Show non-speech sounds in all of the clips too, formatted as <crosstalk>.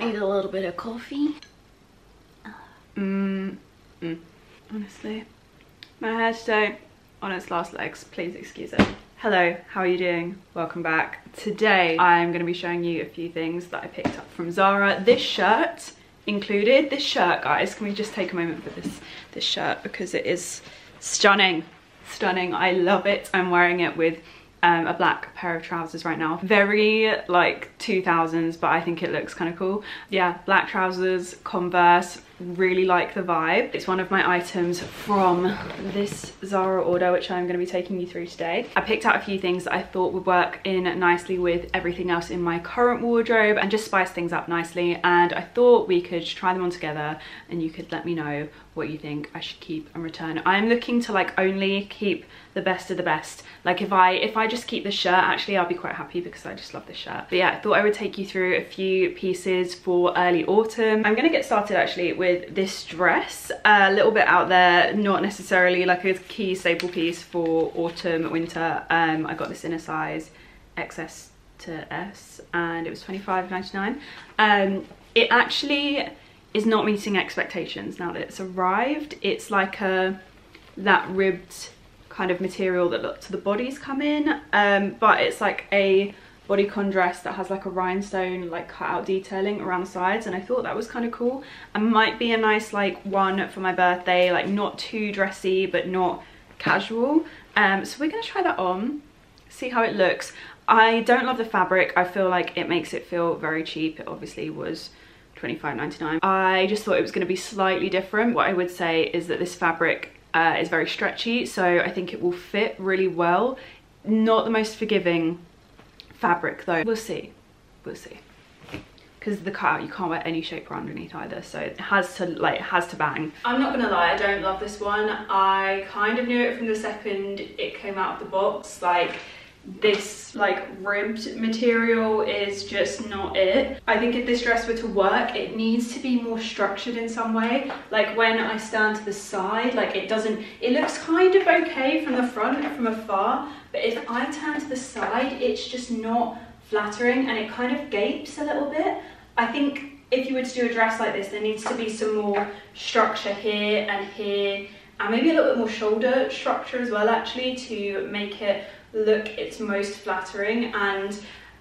Need a little bit of coffee. Mmm. Mm. Honestly. My hair today on its last legs. Please excuse it. Hello, how are you doing? Welcome back. Today I'm going to be showing you a few things that I picked up from Zara. This shirt included. This shirt, guys, can we just take a moment for this, this shirt because it is stunning. Stunning. I love it. I'm wearing it with um, a black pair of trousers right now. Very like 2000s, but I think it looks kind of cool. Yeah, black trousers, Converse, really like the vibe. It's one of my items from this Zara order, which I'm gonna be taking you through today. I picked out a few things that I thought would work in nicely with everything else in my current wardrobe and just spice things up nicely. And I thought we could try them on together and you could let me know what you think I should keep and return. I'm looking to like only keep the best of the best. Like if I if I just keep the shirt, actually I'll be quite happy because I just love this shirt. But yeah, I thought I would take you through a few pieces for early autumn. I'm gonna get started actually with this dress a little bit out there not necessarily like a key staple piece for autumn winter um i got this in a size xs to s and it was 25.99 um it actually is not meeting expectations now that it's arrived it's like a that ribbed kind of material that look to the bodies come in um but it's like a bodycon dress that has like a rhinestone like cut out detailing around the sides and I thought that was kind of cool. And might be a nice like one for my birthday like not too dressy but not casual. Um so we're gonna try that on see how it looks. I don't love the fabric. I feel like it makes it feel very cheap. It obviously was 25.99 I just thought it was going to be slightly different. What I would say is that this fabric uh, is very stretchy so I think it will fit really well not the most forgiving fabric though. We'll see, we'll see. Because the cutout, you can't wear any shaper underneath either, so it has to like, has to bang. I'm not gonna lie, I don't love this one. I kind of knew it from the second it came out of the box. Like, this like ribbed material is just not it. I think if this dress were to work, it needs to be more structured in some way. Like when I stand to the side, like it doesn't, it looks kind of okay from the front, from afar, but if I turn to the side, it's just not flattering and it kind of gapes a little bit. I think if you were to do a dress like this, there needs to be some more structure here and here, and maybe a little bit more shoulder structure as well actually to make it look its most flattering and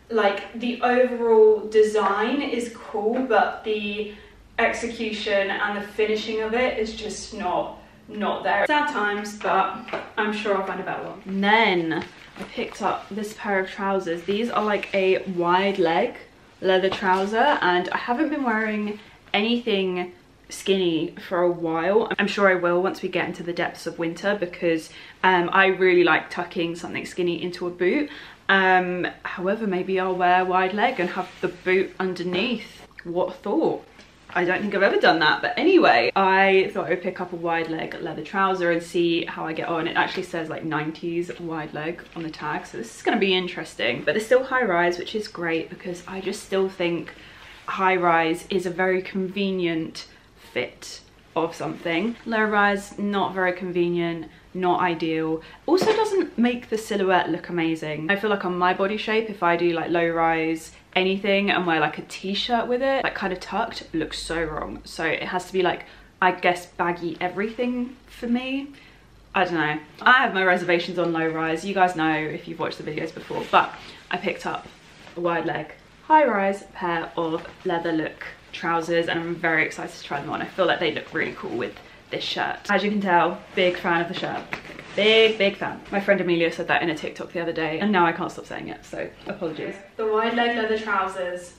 like the overall design is cool but the execution and the finishing of it is just not not there. Sad times, but I'm sure I'll find a better one. Then I picked up this pair of trousers. These are like a wide leg leather trouser and I haven't been wearing anything skinny for a while. I'm sure I will once we get into the depths of winter because um, I really like tucking something skinny into a boot. Um, however, maybe I'll wear wide leg and have the boot underneath. What thought? I don't think I've ever done that. But anyway, I thought I would pick up a wide leg leather trouser and see how I get on. It actually says like 90s wide leg on the tag. So this is gonna be interesting. But they're still high rise, which is great because I just still think high rise is a very convenient fit of something. Low rise, not very convenient, not ideal. Also doesn't make the silhouette look amazing. I feel like on my body shape, if I do like low rise anything and wear like a t-shirt with it, like kind of tucked, looks so wrong. So it has to be like, I guess baggy everything for me. I don't know. I have my reservations on low rise. You guys know if you've watched the videos before, but I picked up a wide leg, high rise pair of leather look trousers and I'm very excited to try them on. I feel like they look really cool with this shirt. As you can tell, big fan of the shirt. Big, big fan. My friend Amelia said that in a TikTok the other day and now I can't stop saying it, so apologies. The wide leg leather trousers,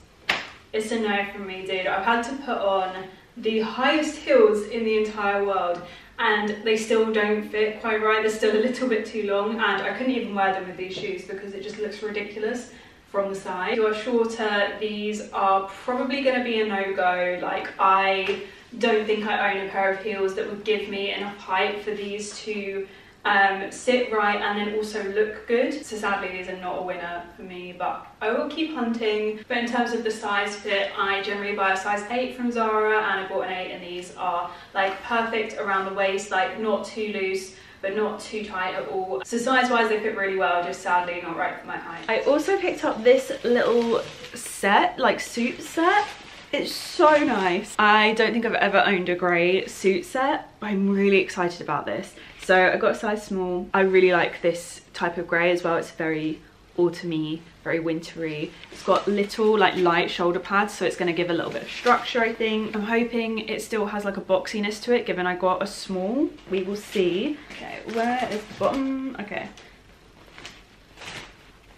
it's a no from me, dude. I've had to put on the highest heels in the entire world and they still don't fit quite right. They're still a little bit too long and I couldn't even wear them with these shoes because it just looks ridiculous from the side. If you are shorter, these are probably going to be a no-go. Like I don't think I own a pair of heels that would give me enough height for these to um, sit right and then also look good. So sadly these are not a winner for me, but I will keep hunting. But in terms of the size fit, I generally buy a size 8 from Zara and I bought an 8 and these are like perfect around the waist, like not too loose, but not too tight at all. So size wise they fit really well, just sadly not right for my height. I also picked up this little set, like suit set. It's so nice. I don't think I've ever owned a grey suit set. I'm really excited about this. So I got a size small. I really like this type of grey as well. It's very autumny, very wintry. It's got little like light shoulder pads, so it's gonna give a little bit of structure, I think. I'm hoping it still has like a boxiness to it, given I got a small. We will see. Okay, where is the bottom? Okay.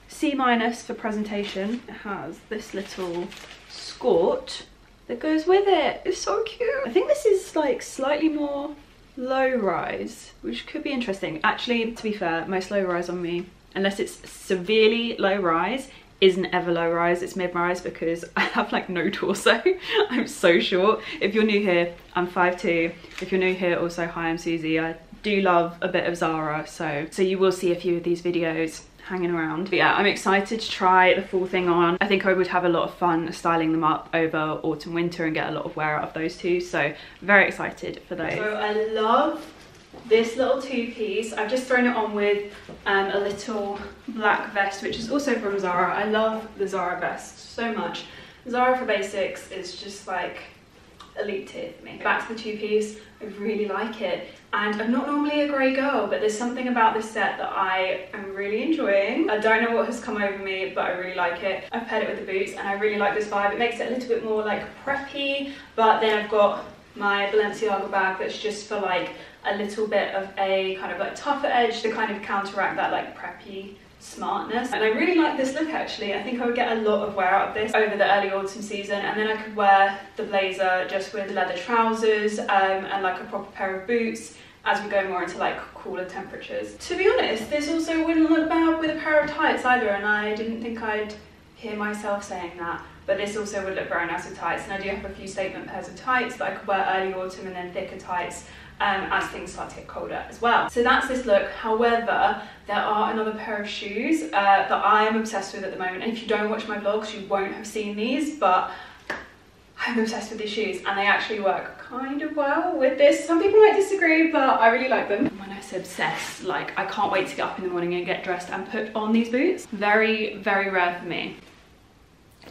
C minus for presentation. It has this little skirt that goes with it. It's so cute. I think this is like slightly more low rise, which could be interesting. Actually, to be fair, most low rise on me unless it's severely low rise isn't ever low rise. It's mid rise because <laughs> i have like no torso. <laughs> I'm so short. If you're new here i'm 5'2 if you're new here also hi i'm Suzie. I do love a bit of zara so so you will see a few of these videos hanging around. But yeah i'm excited to try the full thing on. I think i would have a lot of fun styling them up over autumn winter and get a lot of wear out of those two so very excited for those. So i love this little two-piece. I've just thrown it on with um, a little black vest, which is also from Zara. I love the Zara vest so much. Zara for basics is just like elite tier for me. Back to the two-piece, I really like it. And I'm not normally a grey girl, but there's something about this set that I am really enjoying. I don't know what has come over me, but I really like it. I've paired it with the boots and I really like this vibe. It makes it a little bit more like preppy, but then I've got my Balenciaga bag that's just for like a little bit of a kind of like tougher edge to kind of counteract that like preppy smartness. And I really like this look actually. I think I would get a lot of wear out of this over the early autumn season. And then I could wear the blazer just with leather trousers um, and like a proper pair of boots as we go more into like cooler temperatures. To be honest this also wouldn't look bad with a pair of tights either and I didn't think I'd hear myself saying that. But this also would look very nice with tights. And I do have a few statement pairs of tights that I could wear early autumn and then thicker tights um, as things start to get colder as well. So that's this look. However, there are another pair of shoes uh, that I am obsessed with at the moment. And if you don't watch my vlogs, you won't have seen these, but I'm obsessed with these shoes and they actually work kind of well with this. Some people might disagree, but I really like them. When I say obsessed, like I can't wait to get up in the morning and get dressed and put on these boots. Very, very rare for me.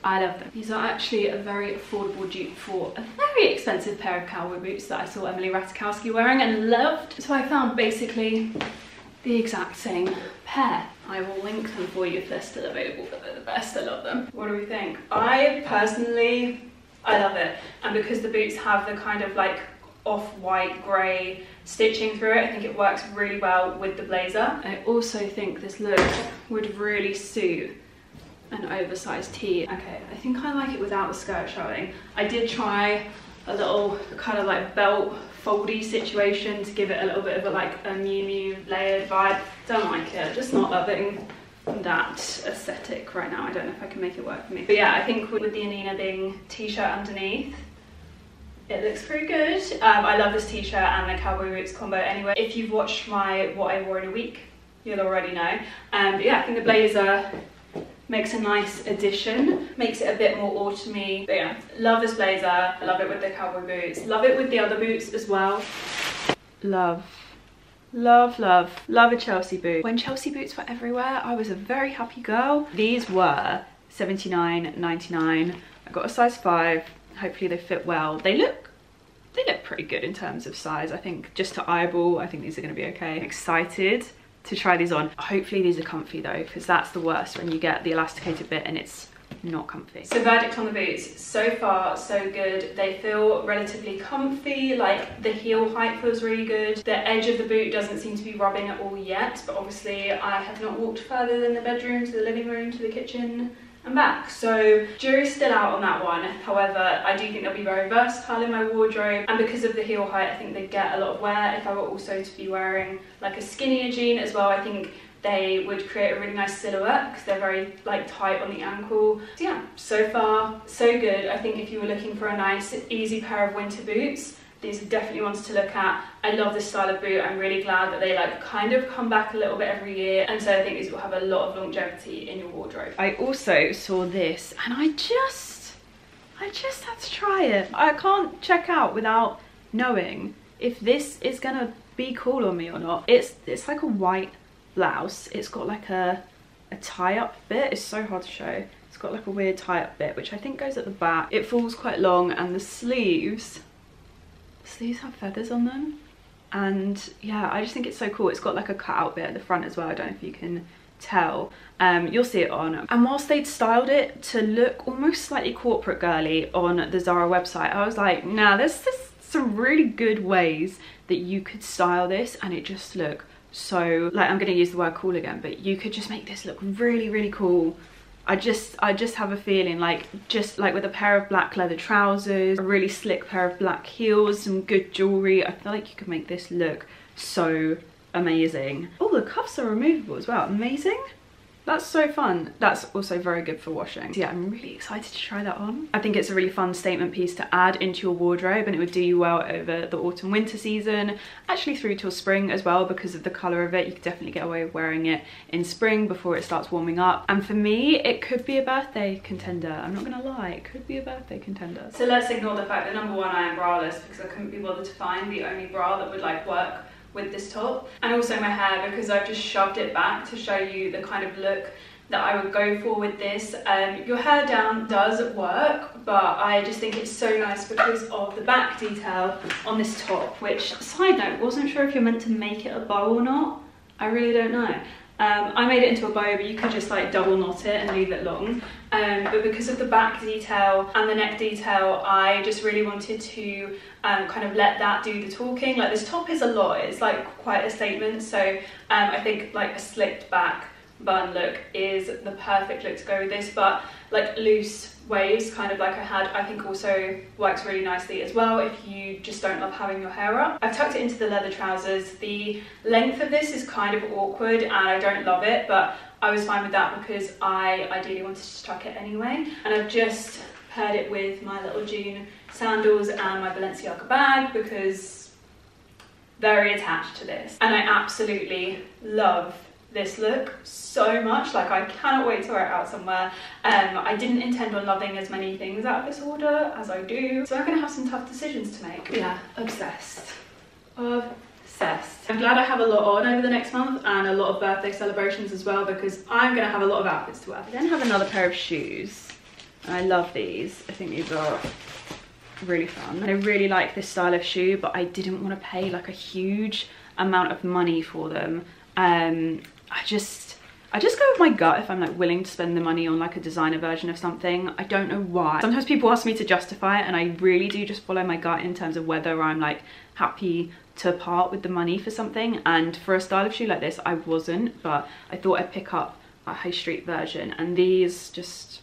I love them. These are actually a very affordable dupe for a very expensive pair of cowboy boots that I saw Emily Ratajkowski wearing and loved. So I found basically the exact same pair. I will link them for you if they're still available, but they're the best, I love them. What do we think? I personally, I love it. And because the boots have the kind of like off-white grey stitching through it, I think it works really well with the blazer. I also think this look would really suit an oversized tee. Okay, I think I like it without the skirt showing. I did try a little kind of like belt foldy situation to give it a little bit of a like a Miu Miu layered vibe. Don't like it, just not loving that aesthetic right now. I don't know if I can make it work for me. But yeah, I think with the Anina Bing t-shirt underneath, it looks pretty good. Um, I love this t-shirt and the cowboy boots combo anyway. If you've watched my what I wore in a week, you'll already know. Um, yeah, I think the blazer makes a nice addition, makes it a bit more autumny. But yeah, love this blazer, love it with the cowboy boots, love it with the other boots as well. Love. Love, love, love a Chelsea boot. When Chelsea boots were everywhere, I was a very happy girl. These were 79.99. I got a size 5. Hopefully they fit well. They look they look pretty good in terms of size. I think just to eyeball, I think these are going to be okay. I'm excited to try these on. Hopefully these are comfy though, because that's the worst when you get the elasticated bit and it's not comfy. So verdict on the boots, so far so good. They feel relatively comfy, like the heel height feels really good. The edge of the boot doesn't seem to be rubbing at all yet, but obviously I have not walked further than the bedroom to the living room to the kitchen and back. So jury's still out on that one. However, I do think they'll be very versatile in my wardrobe. And because of the heel height, I think they get a lot of wear. If I were also to be wearing like a skinnier jean as well, I think they would create a really nice silhouette because they're very like tight on the ankle. So yeah, so far so good. I think if you were looking for a nice easy pair of winter boots, these are definitely ones to look at. I love this style of boot. I'm really glad that they like kind of come back a little bit every year. And so I think these will have a lot of longevity in your wardrobe. I also saw this and I just, I just had to try it. I can't check out without knowing if this is gonna be cool on me or not. It's, it's like a white blouse. It's got like a, a tie up bit. It's so hard to show. It's got like a weird tie-up bit, which I think goes at the back. It falls quite long and the sleeves, the sleeves have feathers on them. And yeah, I just think it's so cool. It's got like a cutout bit at the front as well. I don't know if you can tell. Um, you'll see it on. And whilst they'd styled it to look almost slightly corporate girly on the Zara website, I was like, nah, there's, just some really good ways that you could style this and it just look so, like I'm gonna use the word cool again, but you could just make this look really, really cool. I just, I just have a feeling like, just like with a pair of black leather trousers, a really slick pair of black heels, some good jewelry, I feel like you could make this look so amazing. Oh, the cuffs are removable as well, amazing. That's so fun. That's also very good for washing. So yeah, I'm really excited to try that on. I think it's a really fun statement piece to add into your wardrobe and it would do you well over the autumn winter season, actually through till spring as well because of the colour of it. You could definitely get away with wearing it in spring before it starts warming up. And for me, it could be a birthday contender. I'm not gonna lie, it could be a birthday contender. So let's ignore the fact that number one, I am braless because I couldn't be bothered to find the only bra that would like work with this top and also my hair because I've just shoved it back to show you the kind of look that I would go for with this. Um, your hair down does work, but I just think it's so nice because of the back detail on this top, which, side note, wasn't sure if you're meant to make it a bow or not. I really don't know. Um, I made it into a bow, but you could just like double knot it and leave it long. Um, but because of the back detail and the neck detail, I just really wanted to um, kind of let that do the talking. Like this top is a lot, it's like quite a statement. So um, I think like a slicked back bun look is the perfect look to go with this, but like loose waves, kind of like I had, I think also works really nicely as well if you just don't love having your hair up. I've tucked it into the leather trousers. The length of this is kind of awkward and I don't love it, but I was fine with that because I ideally wanted to tuck it anyway. And I've just paired it with my little June sandals and my Balenciaga bag because very attached to this. And I absolutely love this look so much. Like I cannot wait to wear it out somewhere. Um I didn't intend on loving as many things out of this order as I do. So I'm gonna have some tough decisions to make. Yeah obsessed. Obsessed I'm glad I have a lot on over the next month and a lot of birthday celebrations as well because I'm gonna have a lot of outfits to wear. I then have another pair of shoes. I love these. I think these are really fun. I really like this style of shoe but I didn't want to pay like a huge amount of money for them. Um I just I just go with my gut if I'm like willing to spend the money on like a designer version of something. I don't know why. Sometimes people ask me to justify it and I really do just follow my gut in terms of whether I'm like happy to part with the money for something and for a style of shoe like this I wasn't but I thought I'd pick up a high street version and these just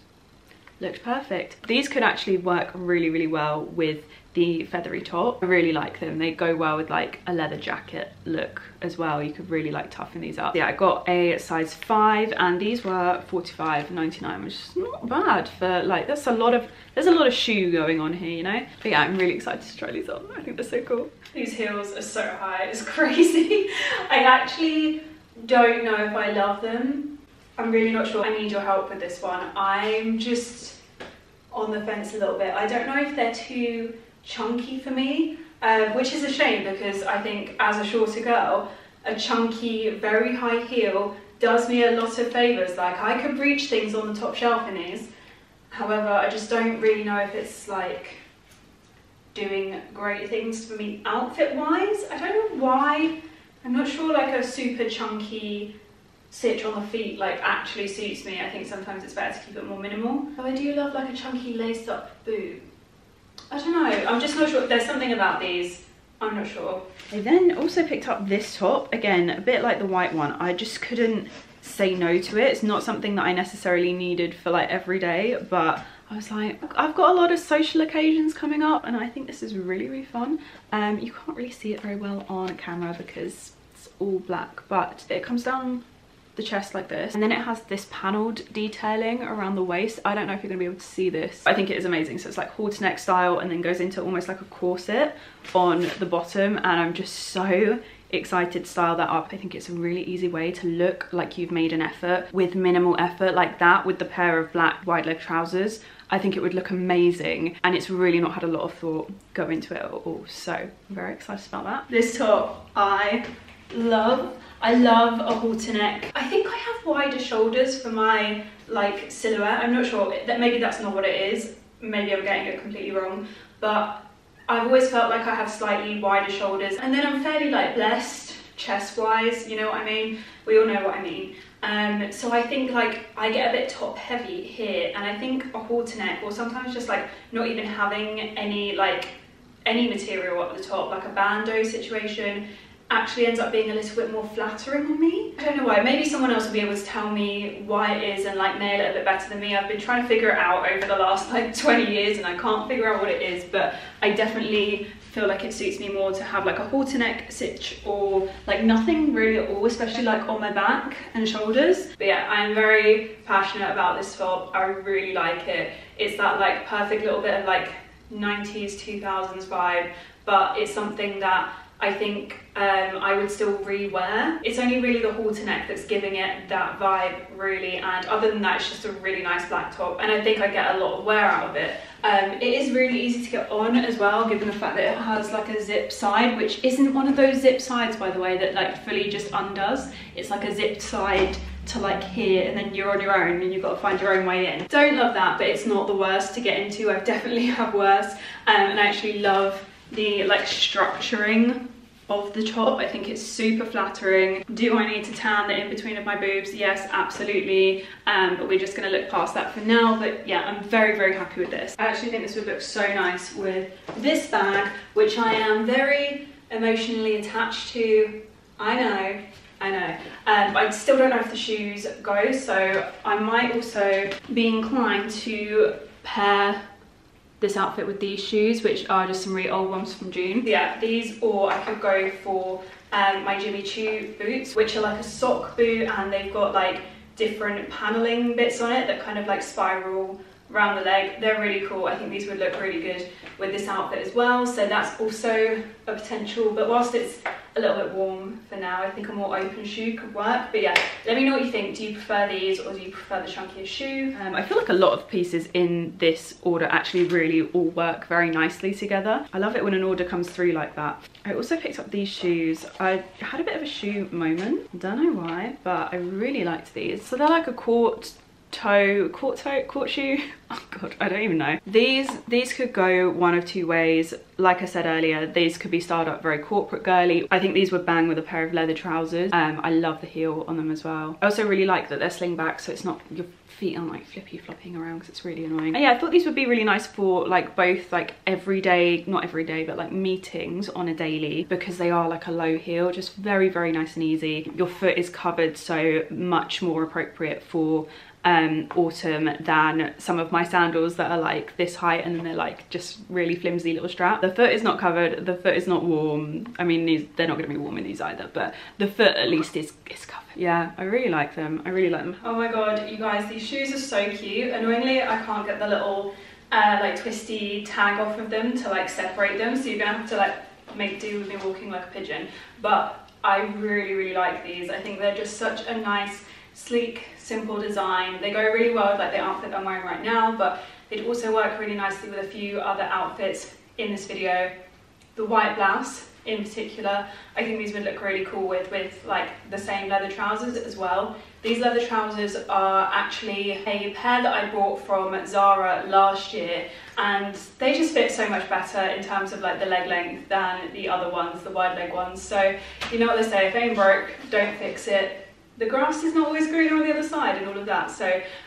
looked perfect. These could actually work really really well with the feathery top. I really like them. They go well with like a leather jacket look as well. You could really like toughen these up. Yeah, I got a size five and these were 45.99, which is not bad for like, that's a lot of, there's a lot of shoe going on here, you know? But yeah, I'm really excited to try these on. I think they're so cool. These heels are so high, it's <laughs> crazy. I actually don't know if I love them. I'm really not sure. I need your help with this one. I'm just on the fence a little bit. I don't know if they're too chunky for me, uh, which is a shame because I think as a shorter girl, a chunky, very high heel does me a lot of favours. Like I could reach things on the top shelf in these. However, I just don't really know if it's like doing great things for me outfit wise. I don't know why. I'm not sure like a super chunky stitch on the feet like actually suits me. I think sometimes it's better to keep it more minimal. But I do love like a chunky laced up boot. I don't know, I'm just not sure. There's something about these, I'm not sure. I then also picked up this top, again, a bit like the white one. I just couldn't say no to it. It's not something that I necessarily needed for like every day, but I was like, I've got a lot of social occasions coming up and I think this is really, really fun. Um, you can't really see it very well on camera because it's all black, but it comes down the chest like this and then it has this paneled detailing around the waist i don't know if you're gonna be able to see this i think it is amazing so it's like halter neck style and then goes into almost like a corset on the bottom and i'm just so excited to style that up. I think it's a really easy way to look like you've made an effort with minimal effort like that with the pair of black wide leg trousers. I think it would look amazing and it's really not had a lot of thought go into it at all. So I'm very excited about that. This top I love. I love a halter neck. I think I have wider shoulders for my like silhouette. I'm not sure, that maybe that's not what it is. Maybe I'm getting it completely wrong, but I've always felt like I have slightly wider shoulders and then I'm fairly like blessed chest wise, you know what I mean? We all know what I mean. Um, so I think like I get a bit top heavy here and I think a halter neck or sometimes just like not even having any like any material at the top, like a bandeau situation, actually ends up being a little bit more flattering on me. I don't know why, maybe someone else will be able to tell me why it is and like nail it a bit better than me. I've been trying to figure it out over the last like <laughs> 20 years and I can't figure out what it is, but I definitely feel like it suits me more to have like a halter neck stitch or like nothing really at all, especially like on my back and shoulders. But yeah, I'm very passionate about this top. I really like it. It's that like perfect little bit of like 90s, 2000s vibe, but it's something that I think um, I would still re-wear. It's only really the halter neck that's giving it that vibe really and other than that it's just a really nice black top and I think I get a lot of wear out of it. Um, it is really easy to get on as well given the fact that it has like a zip side which isn't one of those zip sides by the way that like fully just undoes. It's like a zipped side to like here and then you're on your own and you've got to find your own way in. Don't love that but it's not the worst to get into. I've definitely <laughs> have worse um, and I actually love the like structuring of the top. I think it's super flattering. Do I need to tan the in-between of my boobs? Yes, absolutely. Um, but we're just gonna look past that for now. But yeah, I'm very, very happy with this. I actually think this would look so nice with this bag, which I am very emotionally attached to. I know, I know. Um, I still don't know if the shoes go, so I might also be inclined to pair this outfit with these shoes, which are just some really old ones from June. Yeah, these or I could go for um, my Jimmy Choo boots, which are like a sock boot and they've got like different paneling bits on it that kind of like spiral around the leg. They're really cool. I think these would look really good with this outfit as well. So that's also a potential, but whilst it's a little bit warm for now, I think a more open shoe could work. But yeah, let me know what you think. Do you prefer these or do you prefer the chunkier shoe? Um, I feel like a lot of pieces in this order actually really all work very nicely together. I love it when an order comes through like that. I also picked up these shoes. I had a bit of a shoe moment. Don't know why, but I really liked these. So they're like a quart toe court toe court shoe. <laughs> Oh god i don't even know. These these could go one of two ways. Like i said earlier these could be styled up very corporate girly. I think these would bang with a pair of leather trousers. Um i love the heel on them as well. I also really like that they're sling back so it's not your feet aren't like flippy flopping around because it's really annoying. And yeah i thought these would be really nice for like both like everyday not every day but like meetings on a daily because they are like a low heel. Just very very nice and easy. Your foot is covered so much more appropriate for um, autumn than some of my sandals that are like this height and then they're like just really flimsy little strap. The foot is not covered, the foot is not warm. I mean, these they're not gonna be warm in these either, but the foot at least is, is covered. Yeah, I really like them. I really like them. Oh my God, you guys, these shoes are so cute. Annoyingly, I can't get the little uh, like twisty tag off of them to like separate them. So you're gonna have to like make do with me walking like a pigeon. But I really, really like these. I think they're just such a nice, sleek, simple design. They go really well with like the outfit I'm wearing right now, but they'd also work really nicely with a few other outfits in this video. The white blouse in particular, I think these would look really cool with, with like the same leather trousers as well. These leather trousers are actually a pair that I bought from Zara last year and they just fit so much better in terms of like the leg length than the other ones, the wide leg ones. So you know what they say, if ain't broke, don't fix it the grass is not always greener on the other side and all of that. So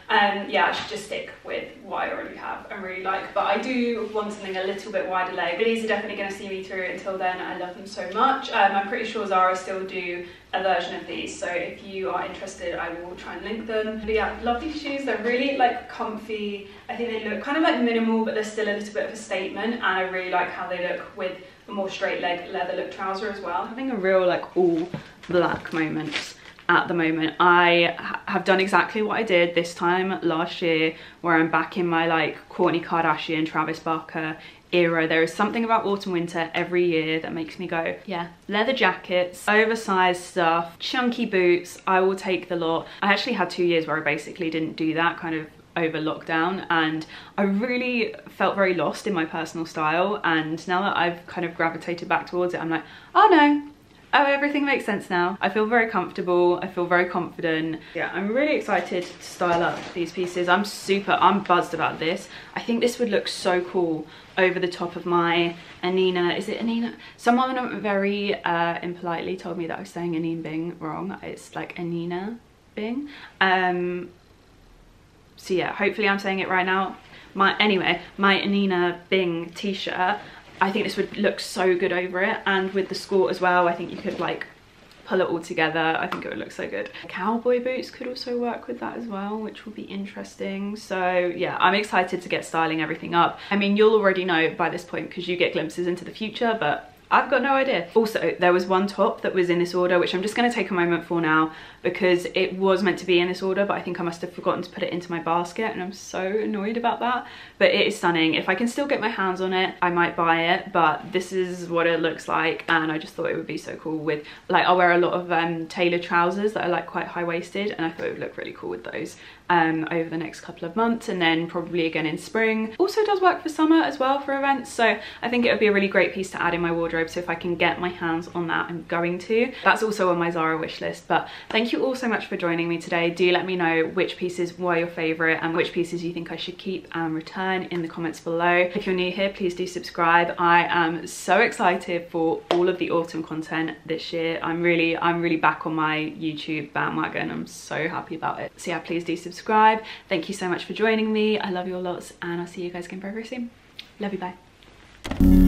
um, yeah, I should just stick with what I already have and really like. But I do want something a little bit wider leg. But these are definitely going to see me through until then. I love them so much. Um, I'm pretty sure Zara still do a version of these. So if you are interested, I will try and link them. But yeah, love these shoes. They're really like comfy. I think they look kind of like minimal, but they're still a little bit of a statement. And I really like how they look with a more straight leg leather look trouser as well. Having a real like all black moment at the moment. I have done exactly what I did this time last year where I'm back in my like Kourtney Kardashian, Travis Barker era. There is something about autumn winter every year that makes me go, yeah. Leather jackets, oversized stuff, chunky boots, I will take the lot. I actually had two years where I basically didn't do that kind of over lockdown and I really felt very lost in my personal style and now that I've kind of gravitated back towards it I'm like oh no oh, everything makes sense now. I feel very comfortable. I feel very confident. Yeah, I'm really excited to style up these pieces. I'm super, I'm buzzed about this. I think this would look so cool over the top of my anina is it anina Someone very uh, impolitely told me that I was saying Anine Bing wrong. It's like Anina Bing. Um, so yeah, hopefully I'm saying it right now. My Anyway, my anina Bing t-shirt, I think this would look so good over it. And with the skirt as well, I think you could like pull it all together. I think it would look so good. Cowboy boots could also work with that as well, which will be interesting. So yeah, I'm excited to get styling everything up. I mean, you'll already know by this point because you get glimpses into the future, but I've got no idea. Also, there was one top that was in this order, which I'm just gonna take a moment for now because it was meant to be in this order, but I think I must have forgotten to put it into my basket and I'm so annoyed about that. But it is stunning. If I can still get my hands on it, I might buy it, but this is what it looks like. And I just thought it would be so cool with, like, I'll wear a lot of um, tailored trousers that are like quite high-waisted and I thought it would look really cool with those um, over the next couple of months and then probably again in spring. Also does work for summer as well for events. So I think it would be a really great piece to add in my wardrobe. So if I can get my hands on that, I'm going to. That's also on my Zara wish list. But thank you all so much for joining me today. Do let me know which pieces were your favorite and which pieces you think I should keep and return in the comments below. If you're new here, please do subscribe. I am so excited for all of the autumn content this year. I'm really, I'm really back on my YouTube bandwagon. I'm so happy about it. So yeah, please do subscribe subscribe. Thank you so much for joining me. I love you all lots and I'll see you guys again very, very soon. Love you, bye.